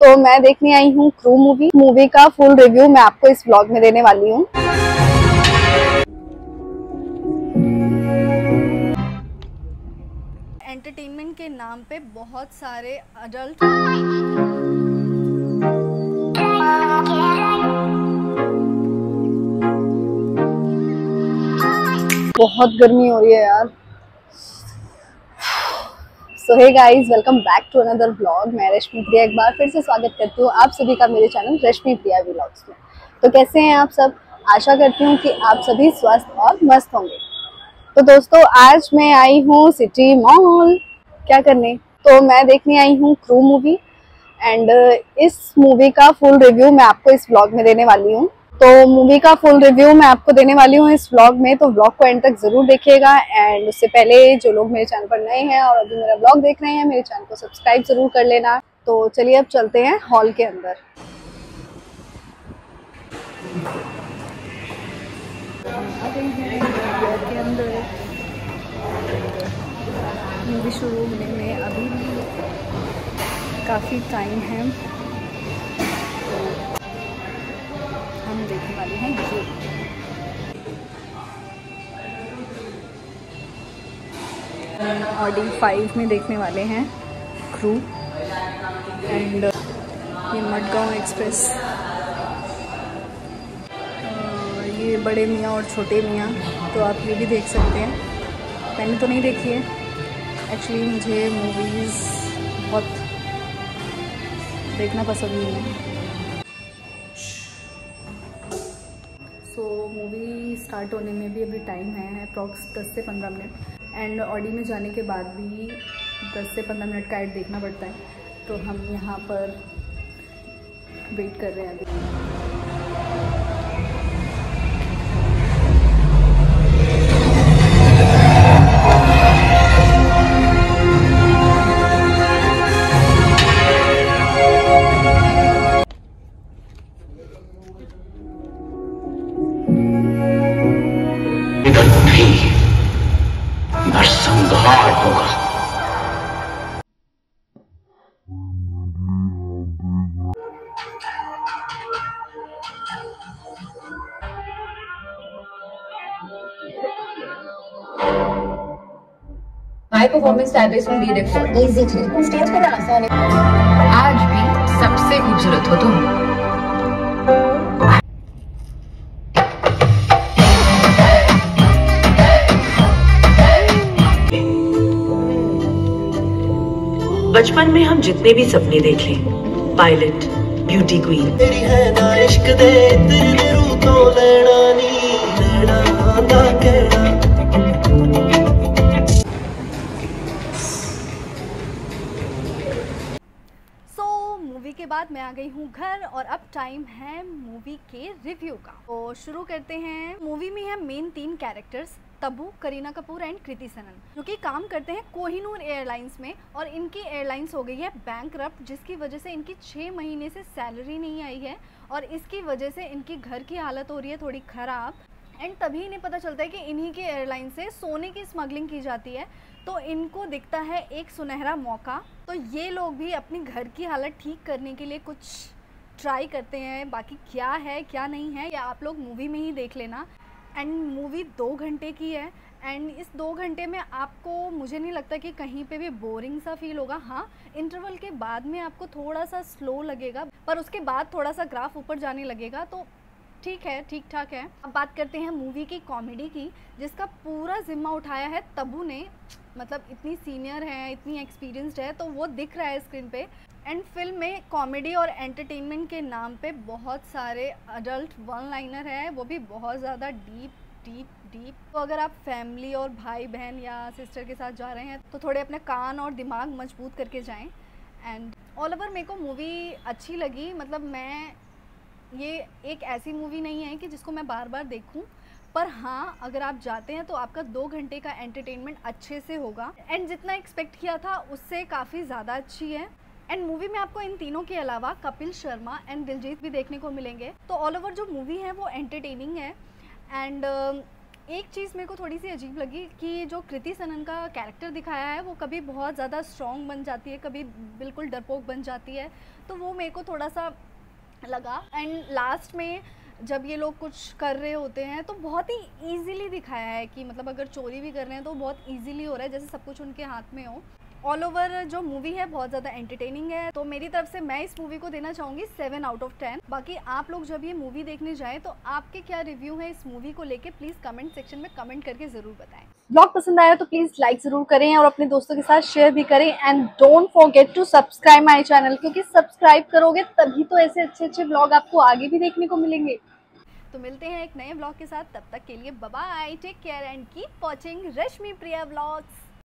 तो मैं देखने आई हूँ क्रू मूवी मूवी का फुल रिव्यू मैं आपको इस ब्लॉग में देने वाली हूँ। एंटरटेनमेंट के नाम पे बहुत सारे अडल्ट बहुत गर्मी हो रही है यार। So hey guys welcome back to another blog मैं रश्मि प्रिया एक बार फिर से स्वागत करती हूँ आप सभी का मेरे चैनल रश्मि प्रिया व्लॉग्स में। तो कैसे हैं आप सब? आशा करती हूँ कि आप सभी स्वस्थ और मस्त होंगे। तो दोस्तों, आज मैं आई हूँ सिटी मॉल। क्या करने? तो मैं देखने आई हूँ क्रू मूवी एंड इस मूवी का फुल रिव्यू मैं आपको इस ब्लॉग में देने वाली हूँ। तो मूवी का फुल रिव्यू मैं आपको देने वाली हूँ इस ब्लॉग में तो ब्लॉग को एंड तक ज़रूर देखिएगा। एंड उससे पहले जो लोग मेरे चैनल पर नए हैं और अभी मेरा ब्लॉग देख रहे हैं, मेरे चैनल को सब्सक्राइब ज़रूर कर लेना। तो चलिए अब चलते हैं हॉल के अंदर। के अंदर मूवी शुरू होने में अभी भी काफ़ी टाइम है। देखने वाले हैं ये ऑडी फाइव में देखने वाले हैं क्रू एंड ये मडगांव एक्सप्रेस ये बड़े मियाँ और छोटे मियाँ तो आप ये भी देख सकते हैं। मैंने तो नहीं देखी है। एक्चुअली मुझे मूवीज़ बहुत देखना पसंद नहीं है। सो मूवी स्टार्ट होने में भी अभी टाइम है अप्रॉक्स 10 से 15 मिनट एंड ऑडी में जाने के बाद भी 10 से 15 मिनट का एड देखना पड़ता है. तो हम यहाँ पर वेट कर रहे हैं अभी. नहीं नरसंहार होगा। High performance tablets will lead for easy to stage पे आसान है। आज भी सबसे खूबसूरत हो तुम। बचपन में हम जितने भी सपने देख लें। पायलट ब्यूटी क्वीन तेरी है ना इश्क दे, तेरे तो लेना नहीं लेना के बाद मैं आ गई हूँ घर और अब टाइम है मूवी के रिव्यू का। तो शुरू करते हैं। मूवी में है मेन तीन कैरेक्टर्स तब्बू, करीना कपूर एंड कृति सनन, जो कि काम करते हैं कोहिनूर एयरलाइंस में और इनकी एयरलाइंस हो गई है बैंक जिसकी वजह से इनकी छः महीने से सैलरी नहीं आई है और इसकी वजह से इनकी घर की हालत हो रही है थोड़ी ख़राब। एंड तभी इन्हें पता चलता है कि इन्हीं के एयरलाइन से सोने की स्मगलिंग की जाती है। तो इनको दिखता है एक सुनहरा मौका। तो ये लोग भी अपने घर की हालत ठीक करने के लिए कुछ ट्राई करते हैं। बाकी क्या है, क्या नहीं है, या आप लोग मूवी में ही देख लेना। एंड मूवी दो घंटे की है। एंड इस दो घंटे में आपको, मुझे नहीं लगता कि कहीं पे भी बोरिंग सा फील होगा। हाँ इंटरवल के बाद में आपको थोड़ा सा स्लो लगेगा, पर उसके बाद थोड़ा सा ग्राफ ऊपर जाने लगेगा। तो ठीक है ठीक ठाक है। अब बात करते हैं मूवी की कॉमेडी की, जिसका पूरा जिम्मा उठाया है तबू ने। मतलब इतनी सीनियर है, इतनी एक्सपीरियंस्ड है तो वो दिख रहा है स्क्रीन पे। एंड फ़िल्म में कॉमेडी और एंटरटेनमेंट के नाम पे बहुत सारे अडल्ट वन लाइनर हैं, वो भी बहुत ज़्यादा डीप डीप डीप तो अगर आप फैमिली और भाई बहन या सिस्टर के साथ जा रहे हैं तो थोड़े अपने कान और दिमाग मज़बूत करके जाएँ। एंड ऑल ओवर मेरे को मूवी अच्छी लगी। मतलब मैं ये एक ऐसी मूवी नहीं है कि जिसको मैं बार बार देखूँ। पर हाँ अगर आप जाते हैं तो आपका दो घंटे का एंटरटेनमेंट अच्छे से होगा। एंड जितना एक्सपेक्ट किया था, उससे काफ़ी ज़्यादा अच्छी है। एंड मूवी में आपको इन तीनों के अलावा कपिल शर्मा एंड दिलजीत भी देखने को मिलेंगे। तो ऑल ओवर जो मूवी है, वो एंटरटेनिंग है। एंड एक चीज़ मेरे को थोड़ी सी अजीब लगी कि जो कृति सनन का कैरेक्टर दिखाया है, वो कभी बहुत ज़्यादा स्ट्रॉन्ग बन जाती है, कभी बिल्कुल डरपोक बन जाती है। तो वो मेरे को थोड़ा सा लगा। एंड लास्ट में जब ये लोग कुछ कर रहे होते हैं तो बहुत ही ईजिली दिखाया है कि मतलब अगर चोरी भी कर रहे हैं तो बहुत ईजिली हो रहा है, जैसे सब कुछ उनके हाथ में हो। ऑल ओवर जो मूवी है, बहुत ज़्यादा एंटरटेनिंग है। तो मेरी तरफ़ से मैं इस मूवी को देना चाहूँगी सेवन आउट ऑफ़ टेन बाकी आप लोग जब ये मूवी देखने जाएँ तो आपके क्या रिव्यू है इस मूवी को लेके प्लीज़ कमेंट सेक्शन में कमेंट करके ज़रूर बताएँ। ब्लॉग पसंद आया तो प्लीज़ लाइक ज़रूर करें और अपने दोस्तों के साथ शेयर भी करें and don't forget to subscribe my channel क्योंकि सब्सक्राइब करोगे तभी तो ऐसे अच्छे अच्छे ब्लॉग आपको आगे भी देखने को मिलेंगे। तो मिलते हैं एक नए ब्लॉग के साथ, तब तक के लिए bye take care and keep watching Rashmi Priya blogs